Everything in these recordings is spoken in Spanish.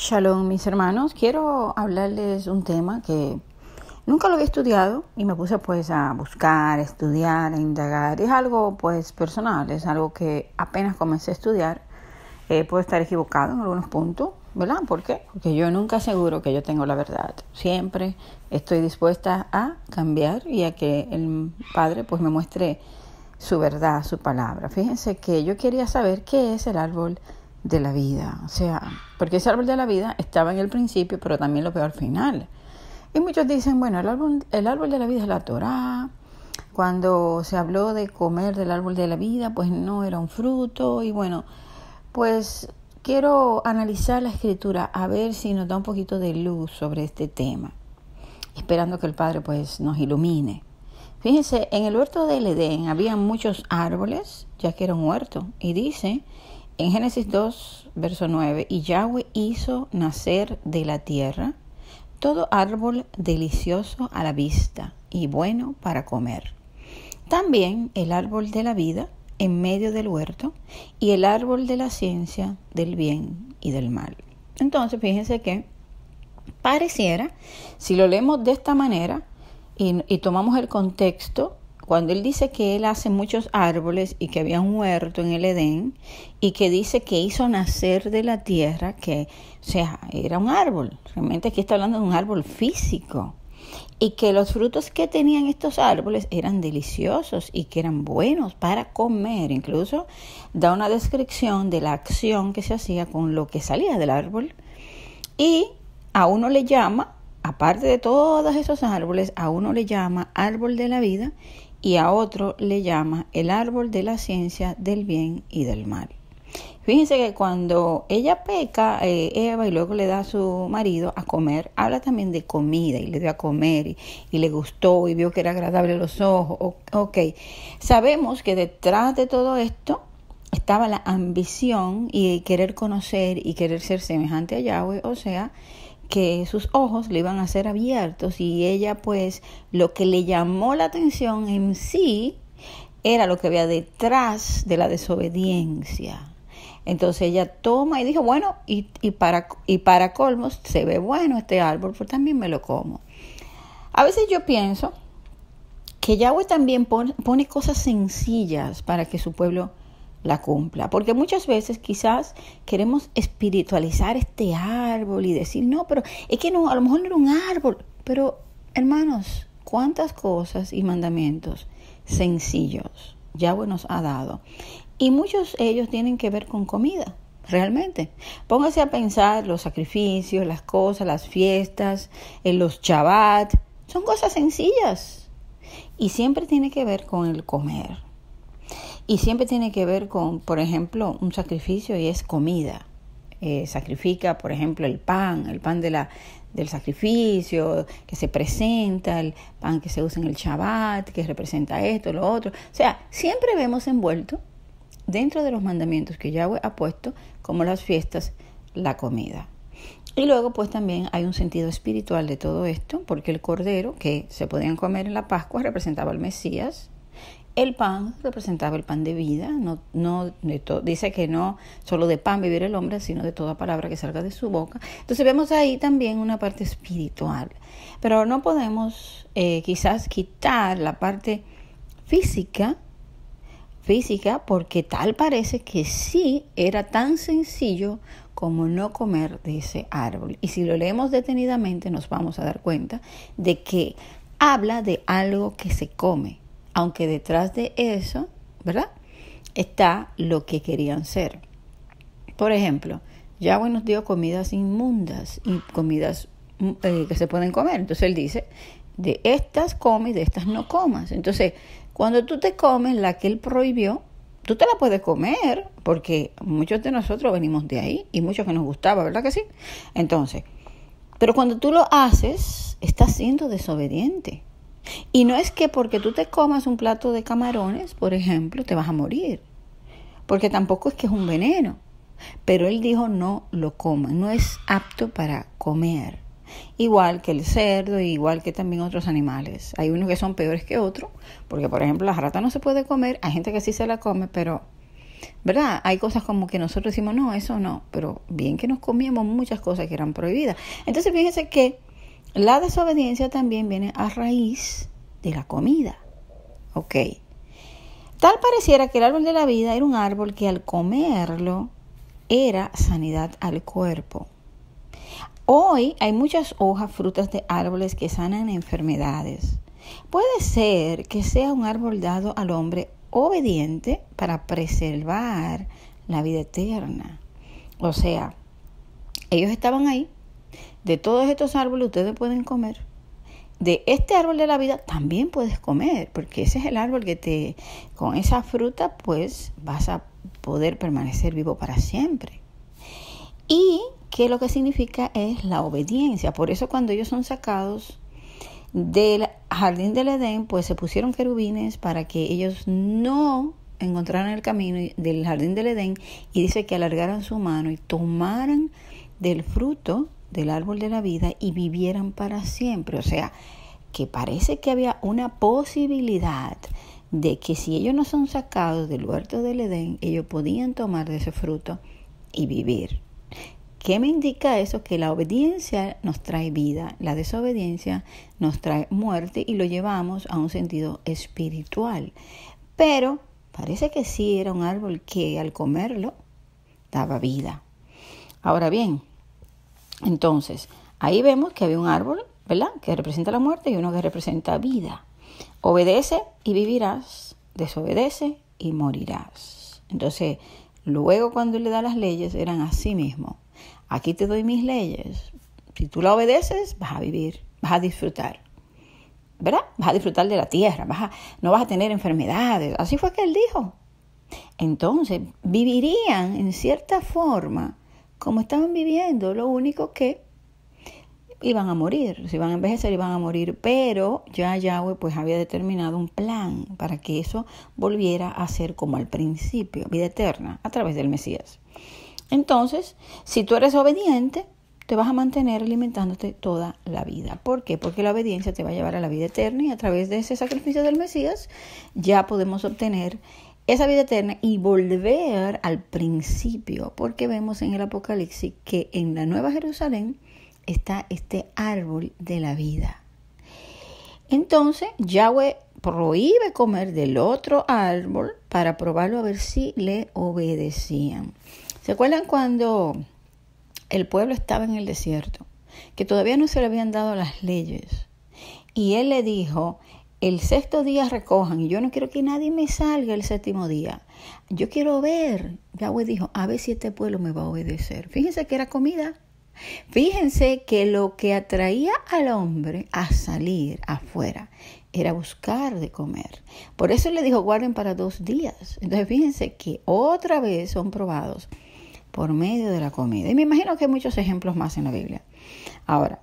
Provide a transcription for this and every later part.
Shalom, mis hermanos. Quiero hablarles un tema que nunca lo había estudiado y me puse pues a buscar, a estudiar, a indagar. Es algo pues personal, es algo que apenas comencé a estudiar. Eh, puedo estar equivocado en algunos puntos, ¿verdad? ¿Por qué? Porque yo nunca aseguro que yo tengo la verdad. Siempre estoy dispuesta a cambiar y a que el Padre pues me muestre su verdad, su palabra. Fíjense que yo quería saber qué es el árbol de la vida. O sea, porque ese árbol de la vida estaba en el principio, pero también lo veo al final. Y muchos dicen, bueno, el árbol, el árbol de la vida es la Torah. Cuando se habló de comer del árbol de la vida, pues no era un fruto. Y bueno, pues quiero analizar la escritura a ver si nos da un poquito de luz sobre este tema, esperando que el Padre pues nos ilumine. Fíjense, en el huerto del Edén había muchos árboles, ya que era un huerto, y dice en Génesis 2, verso 9, y Yahweh hizo nacer de la tierra todo árbol delicioso a la vista y bueno para comer. También el árbol de la vida en medio del huerto y el árbol de la ciencia del bien y del mal. Entonces, fíjense que pareciera, si lo leemos de esta manera y, y tomamos el contexto, cuando él dice que él hace muchos árboles y que había un huerto en el Edén y que dice que hizo nacer de la tierra, que, o sea, era un árbol. Realmente aquí está hablando de un árbol físico. Y que los frutos que tenían estos árboles eran deliciosos y que eran buenos para comer. Incluso da una descripción de la acción que se hacía con lo que salía del árbol. Y a uno le llama, aparte de todos esos árboles, a uno le llama árbol de la vida y a otro le llama el árbol de la ciencia del bien y del mal. Fíjense que cuando ella peca, eh, Eva, y luego le da a su marido a comer, habla también de comida y le dio a comer y, le gustó y vio que era agradable los ojos. ok, sabemos que detrás de todo esto estaba la ambición y querer conocer y querer ser semejante a Yahweh, o sea, que sus ojos le iban a ser abiertos y ella pues lo que le llamó la atención en sí era lo que había detrás de la desobediencia. Entonces ella toma y dijo, bueno, y, para, y para colmos se ve bueno este árbol, pues también me lo como. A veces yo pienso que Yahweh también pone cosas sencillas para que su pueblo la cumpla. Porque muchas veces quizás queremos espiritualizar este árbol y decir, no, pero es que no, a lo mejor no era un árbol. Pero, hermanos, cuántas cosas y mandamientos sencillos Yahweh nos ha dado. Y muchos de ellos tienen que ver con comida, realmente. Póngase a pensar los sacrificios, las cosas, las fiestas, en los Shabbat. Son cosas sencillas. Y siempre tiene que ver con el comer. Y siempre tiene que ver con, por ejemplo, un sacrificio y es comida. Eh, sacrifica, por ejemplo, el pan, el pan de la, del sacrificio que se presenta, el pan que se usa en el Shabbat, que representa esto, lo otro. O sea, siempre vemos envuelto dentro de los mandamientos que Yahweh ha puesto, como las fiestas, la comida. Y luego pues también hay un sentido espiritual de todo esto, porque el cordero que se podían comer en la Pascua representaba al Mesías, el pan representaba el pan de vida, no, no dice que no solo de pan vivir el hombre, sino de toda palabra que salga de su boca. Entonces vemos ahí también una parte espiritual, pero no podemos eh, quizás quitar la parte física, física, porque tal parece que sí era tan sencillo como no comer de ese árbol. Y si lo leemos detenidamente nos vamos a dar cuenta de que habla de algo que se come aunque detrás de eso, ¿verdad? Está lo que querían ser. Por ejemplo, Yahweh nos dio comidas inmundas y comidas mm, eh, que se pueden comer. Entonces él dice, de estas comes, de estas no comas. Entonces, cuando tú te comes la que él prohibió, tú te la puedes comer, porque muchos de nosotros venimos de ahí y muchos que nos gustaba, ¿verdad que sí? Entonces, pero cuando tú lo haces, estás siendo desobediente. Y no es que porque tú te comas un plato de camarones, por ejemplo, te vas a morir. Porque tampoco es que es un veneno. Pero él dijo no lo coman, no es apto para comer. Igual que el cerdo, igual que también otros animales. Hay unos que son peores que otros, porque por ejemplo la rata no se puede comer, hay gente que sí se la come, pero ¿verdad? Hay cosas como que nosotros decimos, no, eso no, pero bien que nos comíamos muchas cosas que eran prohibidas. Entonces fíjense que la desobediencia también viene a raíz de la comida. Ok. Tal pareciera que el árbol de la vida era un árbol que al comerlo era sanidad al cuerpo. Hoy hay muchas hojas, frutas de árboles que sanan enfermedades. Puede ser que sea un árbol dado al hombre obediente para preservar la vida eterna. O sea, ellos estaban ahí. De todos estos árboles ustedes pueden comer. De este árbol de la vida también puedes comer, porque ese es el árbol que te, con esa fruta, pues vas a poder permanecer vivo para siempre. Y que lo que significa es la obediencia. Por eso cuando ellos son sacados del jardín del Edén, pues se pusieron querubines para que ellos no encontraran el camino del jardín del Edén y dice que alargaran su mano y tomaran del fruto del árbol de la vida y vivieran para siempre. O sea, que parece que había una posibilidad de que si ellos no son sacados del huerto del Edén, ellos podían tomar de ese fruto y vivir. ¿Qué me indica eso? Que la obediencia nos trae vida, la desobediencia nos trae muerte y lo llevamos a un sentido espiritual. Pero parece que sí era un árbol que al comerlo daba vida. Ahora bien, entonces, ahí vemos que había un árbol, ¿verdad? Que representa la muerte y uno que representa vida. Obedece y vivirás, desobedece y morirás. Entonces, luego cuando le da las leyes eran así mismo aquí te doy mis leyes. Si tú la obedeces, vas a vivir, vas a disfrutar. ¿Verdad? Vas a disfrutar de la tierra, vas no vas a tener enfermedades. Así fue que él dijo. Entonces, vivirían en cierta forma como estaban viviendo, lo único que iban a morir, se iban a envejecer, iban a morir, pero ya Yahweh pues había determinado un plan para que eso volviera a ser como al principio, vida eterna, a través del Mesías. Entonces, si tú eres obediente, te vas a mantener alimentándote toda la vida. ¿Por qué? Porque la obediencia te va a llevar a la vida eterna y a través de ese sacrificio del Mesías ya podemos obtener esa vida eterna y volver al principio, porque vemos en el Apocalipsis que en la Nueva Jerusalén está este árbol de la vida. Entonces, Yahweh prohíbe comer del otro árbol para probarlo a ver si le obedecían. ¿Se acuerdan cuando el pueblo estaba en el desierto? Que todavía no se le habían dado las leyes. Y él le dijo, el sexto día recojan y yo no quiero que nadie me salga el séptimo día. Yo quiero ver. Yahweh dijo, a ver si este pueblo me va a obedecer. Fíjense que era comida. Fíjense que lo que atraía al hombre a salir afuera era buscar de comer. Por eso le dijo, guarden para dos días. Entonces fíjense que otra vez son probados por medio de la comida. Y me imagino que hay muchos ejemplos más en la Biblia. Ahora,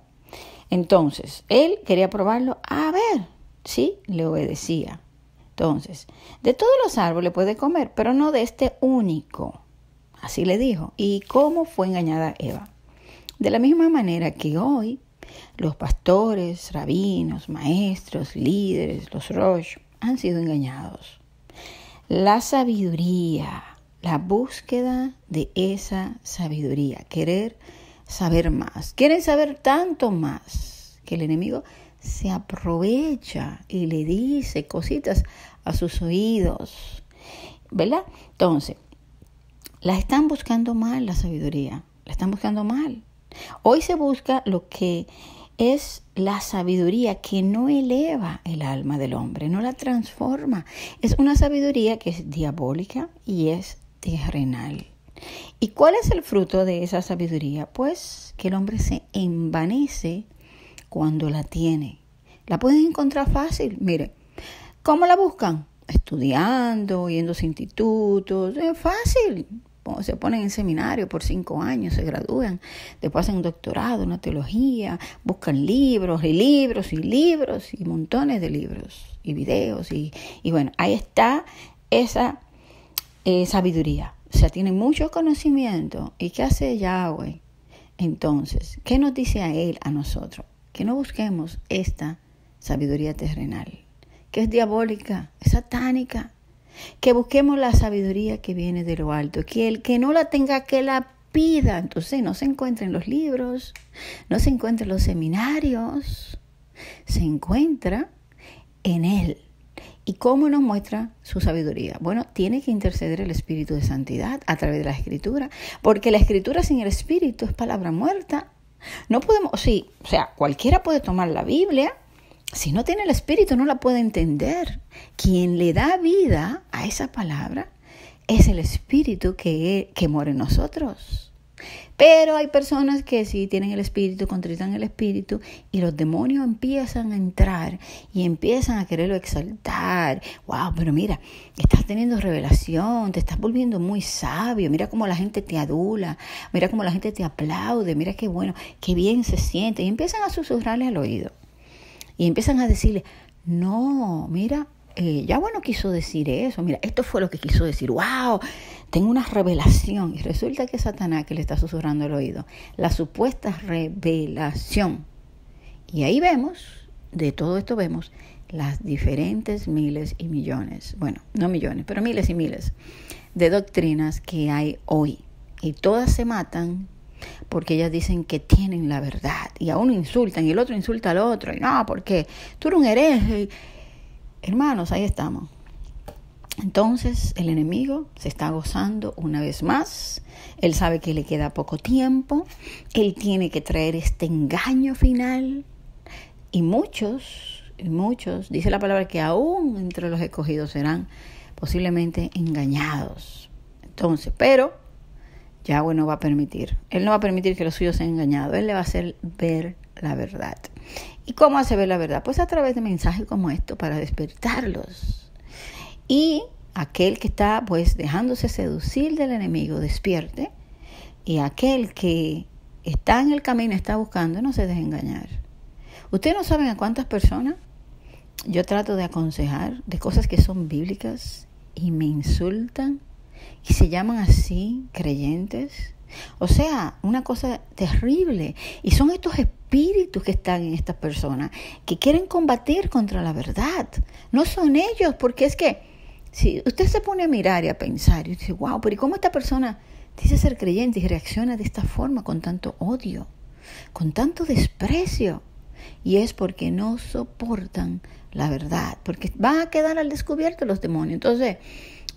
entonces, él quería probarlo. A ver, sí, le obedecía. Entonces, de todos los árboles puede comer, pero no de este único. Así le dijo. ¿Y cómo fue engañada Eva? De la misma manera que hoy los pastores, rabinos, maestros, líderes, los rosh, han sido engañados. La sabiduría, la búsqueda de esa sabiduría, querer saber más. Quieren saber tanto más que el enemigo se aprovecha y le dice cositas a sus oídos, ¿verdad? Entonces, la están buscando mal la sabiduría, la están buscando mal. Hoy se busca lo que es la sabiduría que no eleva el alma del hombre, no la transforma. Es una sabiduría que es diabólica y es terrenal. ¿Y cuál es el fruto de esa sabiduría? Pues que el hombre se envanece cuando la tiene. La pueden encontrar fácil. Mire, ¿cómo la buscan? Estudiando, yendo a institutos. Es fácil. Se ponen en seminario por cinco años, se gradúan, después hacen un doctorado, una teología, buscan libros y libros y libros y montones de libros y videos. Y, y bueno, ahí está esa eh, sabiduría. O sea, tiene mucho conocimiento. ¿Y qué hace Yahweh? Entonces, ¿qué nos dice a Él, a nosotros? Que no busquemos esta sabiduría terrenal, que es diabólica, es satánica. que busquemos la sabiduría que viene de lo alto, que el que no la tenga, que la pida. Entonces no se encuentra en los libros, no se encuentra en los seminarios, se encuentra en Él. ¿Y cómo nos muestra su sabiduría? Bueno, tiene que interceder el Espíritu de Santidad a través de la Escritura, porque la Escritura sin el Espíritu es palabra muerta. No podemos, sí, o sea, cualquiera puede tomar la Biblia, si no tiene el Espíritu no la puede entender. Quien le da vida a esa palabra es el Espíritu que, que mora en nosotros. Pero hay personas que sí tienen el espíritu, contritan el espíritu y los demonios empiezan a entrar y empiezan a quererlo exaltar. Wow, pero mira, estás teniendo revelación, te estás volviendo muy sabio. Mira cómo la gente te adula, mira cómo la gente te aplaude, mira qué bueno, qué bien se siente. Y empiezan a susurrarle al oído. Y empiezan a decirle, no, mira, ya bueno quiso decir eso, mira, esto fue lo que quiso decir, wow, tengo una revelación y resulta que Satanás que le está susurrando el oído, la supuesta revelación. Y ahí vemos, de todo esto vemos las diferentes miles y millones, bueno, no millones, pero miles y miles de doctrinas que hay hoy. Y todas se matan porque ellas dicen que tienen la verdad y a uno insultan y el otro insulta al otro y no, porque tú eres un hereje Hermanos, ahí estamos. Entonces el enemigo se está gozando una vez más. Él sabe que le queda poco tiempo. Él tiene que traer este engaño final. Y muchos, y muchos, dice la palabra que aún entre los escogidos serán posiblemente engañados. Entonces, pero Yahweh no va a permitir. Él no va a permitir que los suyos sean engañados. Él le va a hacer ver la verdad. ¿Y cómo hace ver la verdad? Pues a través de mensajes como esto para despertarlos. Y aquel que está pues dejándose seducir del enemigo despierte y aquel que está en el camino, está buscando, no se deje engañar. Ustedes no saben a cuántas personas yo trato de aconsejar de cosas que son bíblicas y me insultan y se llaman así creyentes. O sea, una cosa terrible. Y son estos espíritus que están en estas personas, que quieren combatir contra la verdad. No son ellos, porque es que si usted se pone a mirar y a pensar y dice, wow, pero ¿y cómo esta persona dice ser creyente y reacciona de esta forma con tanto odio, con tanto desprecio? Y es porque no soportan la verdad, porque van a quedar al descubierto los demonios. Entonces,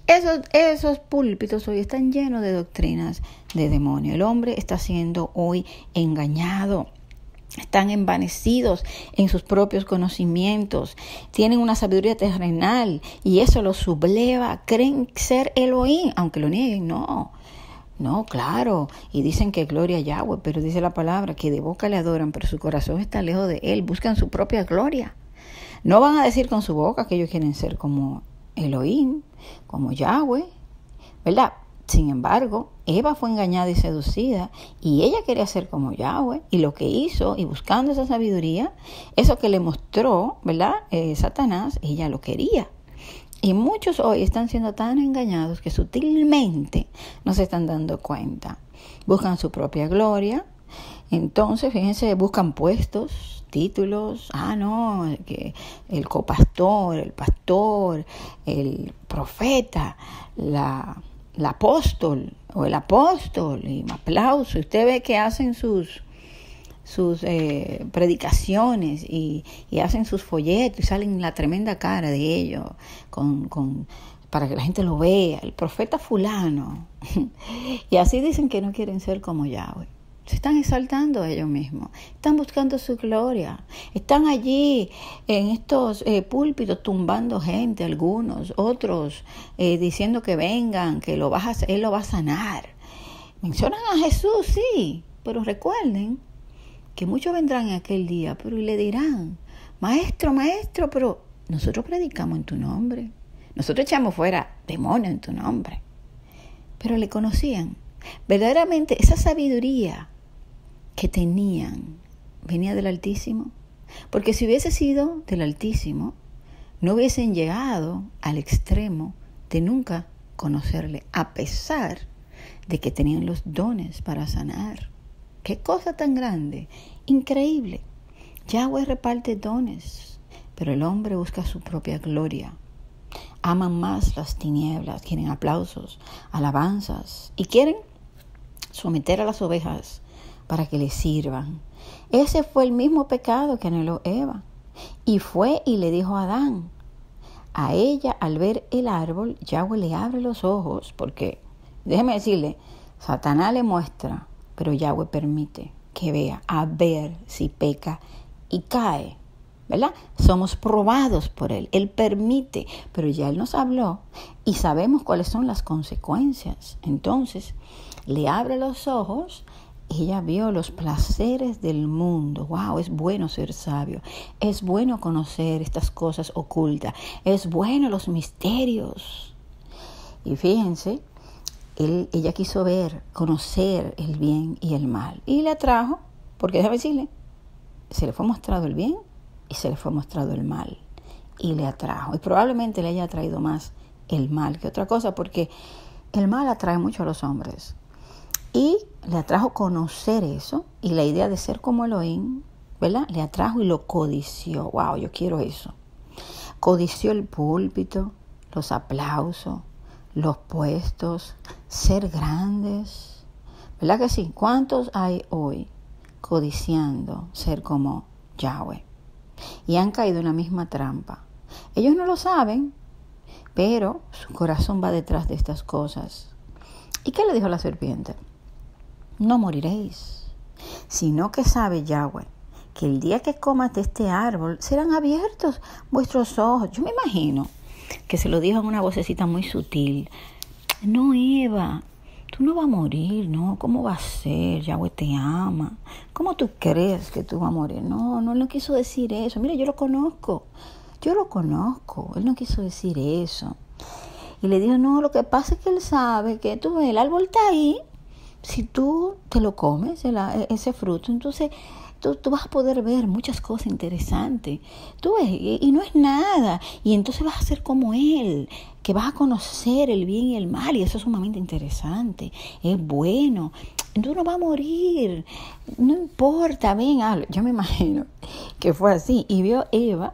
esos, esos púlpitos hoy están llenos de doctrinas de demonio. El hombre está siendo hoy engañado. Están envanecidos en sus propios conocimientos, tienen una sabiduría terrenal y eso los subleva, creen ser Elohim, aunque lo nieguen, no. No, claro, y dicen que gloria a Yahweh, pero dice la palabra que de boca le adoran, pero su corazón está lejos de él, buscan su propia gloria. No van a decir con su boca que ellos quieren ser como Elohim, como Yahweh, ¿verdad? Sin embargo, Eva fue engañada y seducida y ella quería ser como Yahweh y lo que hizo y buscando esa sabiduría, eso que le mostró, ¿verdad? Eh, Satanás, ella lo quería. Y muchos hoy están siendo tan engañados que sutilmente no se están dando cuenta. Buscan su propia gloria. Entonces, fíjense, buscan puestos, títulos, ah, no, que el copastor, el pastor, el profeta, la, apóstol o el apóstol, y aplauso. Usted ve que hacen sus sus eh, predicaciones y, y, hacen sus folletos y salen la tremenda cara de ellos con, con, para que la gente lo vea, el profeta fulano. y así dicen que no quieren ser como Yahweh. Se están exaltando ellos mismos, están buscando su gloria, están allí en estos eh, púlpitos tumbando gente, algunos, otros eh, diciendo que vengan, que lo vas a, Él lo va a sanar. Mencionan a Jesús, sí, pero recuerden que muchos vendrán en aquel día, pero le dirán, maestro, maestro, pero nosotros predicamos en tu nombre, nosotros echamos fuera demonios en tu nombre, pero le conocían. Verdaderamente esa sabiduría que tenían venía del Altísimo. Porque si hubiese sido del Altísimo, no hubiesen llegado al extremo de nunca conocerle, a pesar de que tenían los dones para sanar. Qué cosa tan grande, increíble. Yahweh reparte dones, pero el hombre busca su propia gloria. aman más las tinieblas, quieren aplausos, alabanzas y quieren someter a las ovejas para que les sirvan. Ese fue el mismo pecado que anheló Eva. Y fue y le dijo a Adán, a ella al ver el árbol, Yahweh le abre los ojos, porque, déjeme decirle, Satanás le muestra, pero Yahweh permite que vea, a ver si peca y cae. ¿verdad? Somos probados por Él. Él permite, pero ya Él nos habló y sabemos cuáles son las consecuencias. Entonces, le abre los ojos. Ella vio los placeres del mundo. Wow, es bueno ser sabio. Es bueno conocer estas cosas ocultas. Es bueno los misterios. Y fíjense, él, ella quiso ver, conocer el bien y el mal. Y le atrajo, porque déjame decirle, se le fue mostrado el bien y se le fue mostrado el mal y le atrajo. Y probablemente le haya atraído más el mal que otra cosa, porque el mal atrae mucho a los hombres. Y le atrajo conocer eso y la idea de ser como Elohim, ¿verdad? Le atrajo y lo codició. Wow, yo quiero eso. Codició el púlpito, los aplausos, los puestos, ser grandes. ¿Verdad que sí? ¿Cuántos hay hoy codiciando ser como Yahweh? y han caído en la misma trampa. Ellos no lo saben, pero su corazón va detrás de estas cosas. ¿Y qué le dijo la serpiente? No moriréis, sino que sabe Yahweh que el día que comas de este árbol serán abiertos vuestros ojos. Yo me imagino que se lo dijo en una vocecita muy sutil. No, Eva, tú no vas a morir, ¿no? ¿Cómo va a ser? Yahweh te ama. ¿Cómo tú crees que tú vas a morir? No, no, él no quiso decir eso. Mira, yo lo conozco. Yo lo conozco. Él no quiso decir eso. Y le dijo, no, lo que pasa es que él sabe que tú, el árbol está ahí. Si tú te lo comes, ese fruto, entonces Tú, vas a poder ver muchas cosas interesantes. Tú ves, y, no es nada. Y entonces vas a ser como Él, que vas a conocer el bien y el mal. Y eso es sumamente interesante. Es bueno. Tú no vas a morir. No importa, ven, Yo me imagino que fue así. Y vio Eva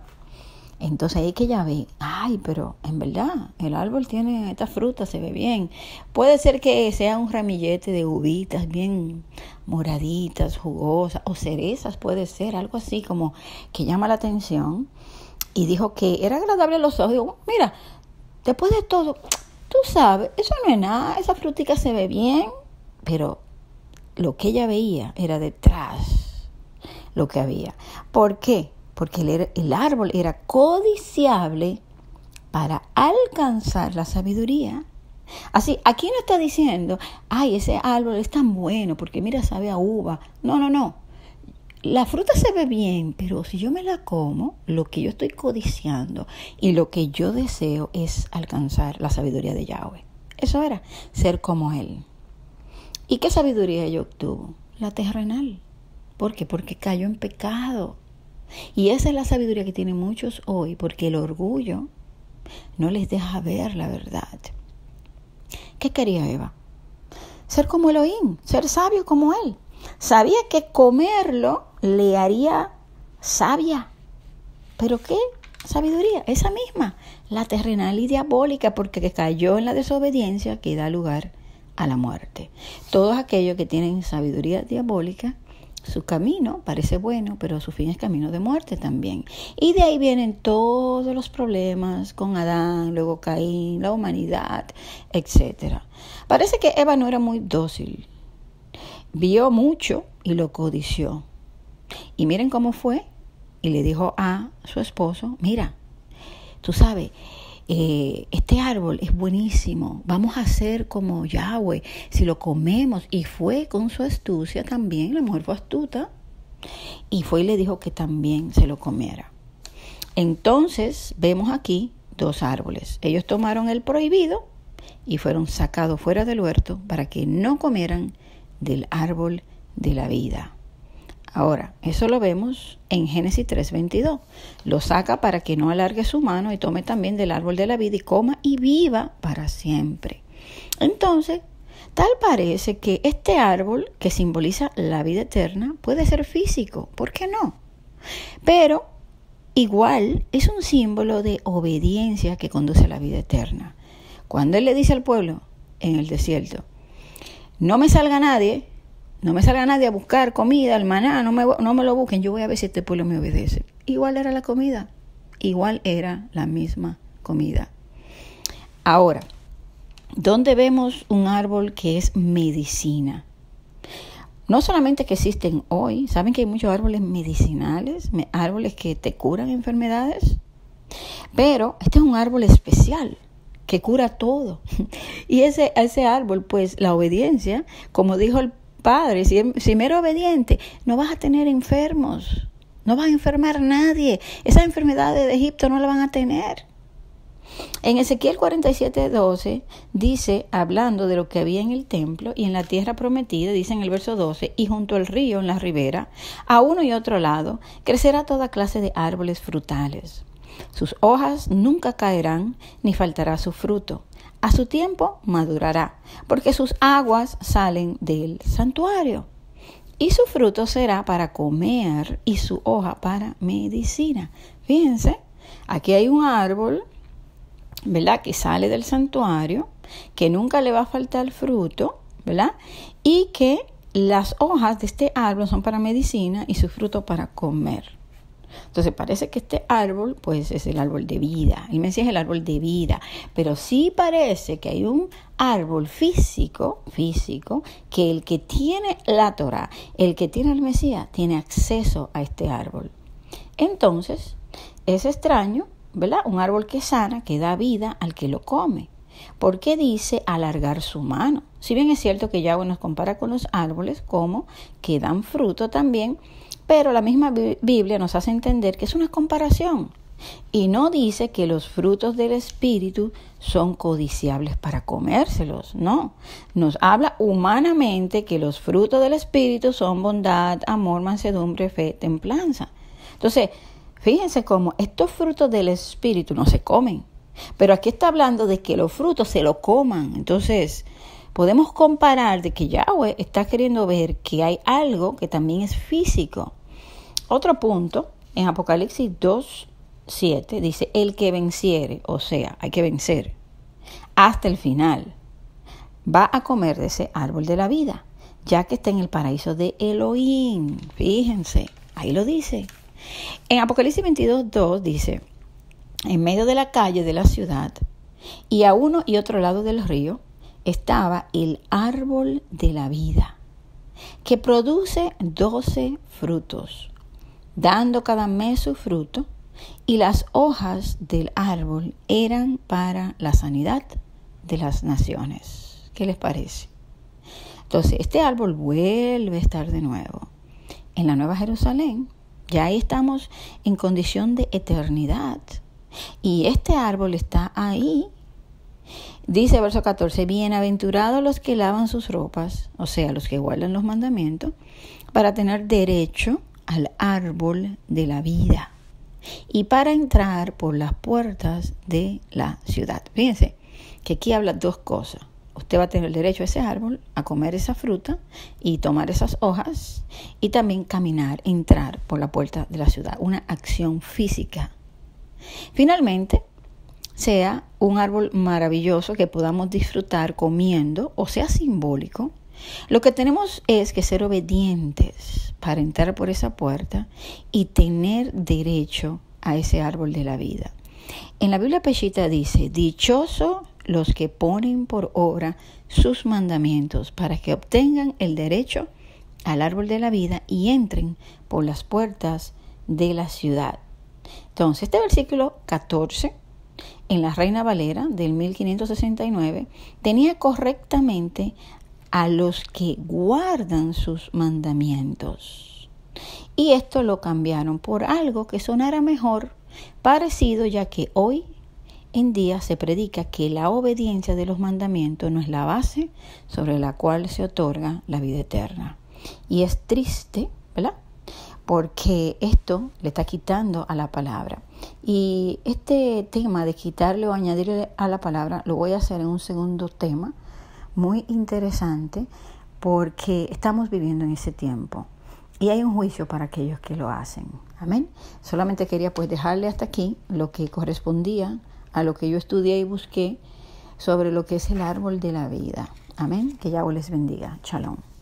entonces ahí que ella ve, ay, pero en verdad el árbol tiene esta fruta, se ve bien. Puede ser que sea un ramillete de uvitas bien moraditas, jugosas, o cerezas, puede ser, algo así como que llama la atención. Y dijo que era agradable a los ojos. Mira, después de todo, tú sabes, eso no es nada, esa frutica se ve bien, pero lo que ella veía era detrás lo que había. ¿Por qué? Porque el, árbol era codiciable para alcanzar la sabiduría. Así, aquí no está diciendo, ay, ese árbol es tan bueno porque mira, sabe a uva. No, no, no. La fruta se ve bien, pero si yo me la como, lo que yo estoy codiciando y lo que yo deseo es alcanzar la sabiduría de Yahweh. Eso era ser como Él. ¿Y qué sabiduría ella obtuvo? La terrenal. ¿Por qué? Porque cayó en pecado. Y esa es la sabiduría que tienen muchos hoy, porque el orgullo no les deja ver la verdad. ¿Qué quería Eva? Ser como Elohim, ser sabio como él. Sabía que comerlo le haría sabia. ¿Pero qué? Sabiduría, esa misma, la terrenal y diabólica, porque cayó en la desobediencia que da lugar a la muerte. Todos aquellos que tienen sabiduría diabólica su camino parece bueno, pero su fin es camino de muerte también. Y de ahí vienen todos los problemas con Adán, luego Caín, la humanidad, etc. Parece que Eva no era muy dócil. Vio mucho y lo codició. Y miren cómo fue. Y le dijo a su esposo, mira, tú sabes, eh, este árbol es buenísimo, vamos a hacer como Yahweh, si lo comemos. Y fue con su astucia también, la mujer fue astuta, y fue y le dijo que también se lo comiera. Entonces vemos aquí dos árboles. Ellos tomaron el prohibido y fueron sacados fuera del huerto para que no comieran del árbol de la vida. Ahora, eso lo vemos en Génesis 3:22. Lo saca para que no alargue su mano y tome también del árbol de la vida y coma y viva para siempre. Entonces, tal parece que este árbol que simboliza la vida eterna puede ser físico, ¿por qué no? Pero igual es un símbolo de obediencia que conduce a la vida eterna. Cuando Él le dice al pueblo en el desierto, no me salga nadie, no me salga nadie a buscar comida, el maná, no me, no me lo busquen, yo voy a ver si este pueblo me obedece. Igual era la comida, igual era la misma comida. Ahora, ¿dónde vemos un árbol que es medicina? No solamente que existen hoy, ¿saben que hay muchos árboles medicinales, árboles que te curan enfermedades? Pero este es un árbol especial que cura todo. Y ese, ese árbol, pues la obediencia, como dijo el Padre, si, si me eres obediente, no vas a tener enfermos, no vas a enfermar a nadie. Esas enfermedades de Egipto no la van a tener. En Ezequiel 47, 12 dice, hablando de lo que había en el templo y en la tierra prometida, dice en el verso 12, y junto al río en la ribera, a uno y otro lado, crecerá toda clase de árboles frutales. Sus hojas nunca caerán, ni faltará su fruto. A su tiempo madurará, porque sus aguas salen del santuario. Y su fruto será para comer y su hoja para medicina. Fíjense, aquí hay un árbol ¿verdad? Que sale del santuario, que nunca le va a faltar fruto, ¿verdad? Y que las hojas de este árbol son para medicina y su fruto para comer. Entonces parece que este árbol, pues es el árbol de vida. El Mesías es el árbol de vida. Pero sí parece que hay un árbol físico, físico, que el que tiene la Torah, el que tiene el Mesías, tiene acceso a este árbol. Entonces, es extraño ¿verdad? Un árbol que sana, que da vida al que lo come. ¿Por qué dice alargar su mano? Si bien es cierto que Yahweh nos compara con los árboles como que dan fruto también, pero la misma Biblia nos hace entender que es una comparación y no dice que los frutos del Espíritu son codiciables para comérselos, no. Nos habla humanamente que los frutos del Espíritu son bondad, amor, mansedumbre, fe, templanza. Entonces, Fíjense cómo estos frutos del Espíritu no se comen, pero aquí está hablando de que los frutos se lo coman. Entonces, podemos comparar de que Yahweh está queriendo ver que hay algo que también es físico. Otro punto, en Apocalipsis 2, 7, dice, el que venciere, o sea, hay que vencer hasta el final, va a comer de ese árbol de la vida, ya que está en el paraíso de Elohim. Fíjense, ahí lo dice. En Apocalipsis 22, 2 dice, en medio de la calle de la ciudad y a uno y otro lado del río estaba el árbol de la vida, que produce doce frutos, dando cada mes su fruto, y las hojas del árbol eran para la sanidad de las naciones. ¿Qué les parece? Entonces, este árbol vuelve a estar de nuevo en la Nueva Jerusalén ya ahí estamos en condición de eternidad. Y este árbol está ahí. Dice verso 14, bienaventurados los que lavan sus ropas, o sea, los que guardan los mandamientos, para tener derecho al árbol de la vida y para entrar por las puertas de la ciudad. Fíjense que aquí habla dos cosas usted va a tener el derecho a ese árbol, a comer esa fruta y tomar esas hojas y también caminar, entrar por la puerta de la ciudad, una acción física. Finalmente, sea un árbol maravilloso que podamos disfrutar comiendo o sea simbólico, lo que tenemos es que ser obedientes para entrar por esa puerta y tener derecho a ese árbol de la vida. En la Biblia Peshita dice, dichoso los que ponen por obra sus mandamientos para que obtengan el derecho al árbol de la vida y entren por las puertas de la ciudad. Entonces, este versículo 14 en la Reina Valera del 1569 tenía correctamente a los que guardan sus mandamientos. Y esto lo cambiaron por algo que sonara mejor, parecido ya que hoy en día se predica que la obediencia de los mandamientos no es la base sobre la cual se otorga la vida eterna. Y es triste, ¿verdad? Porque esto le está quitando a la palabra. Y este tema de quitarle o añadirle a la palabra lo voy a hacer en un segundo tema muy interesante porque estamos viviendo en ese tiempo. y hay un juicio para aquellos que lo hacen. Amén. Solamente quería pues dejarle hasta aquí lo que correspondía a lo que yo estudié y busqué sobre lo que es el árbol de la vida. Amén. Que Yahweh les bendiga. Shalom.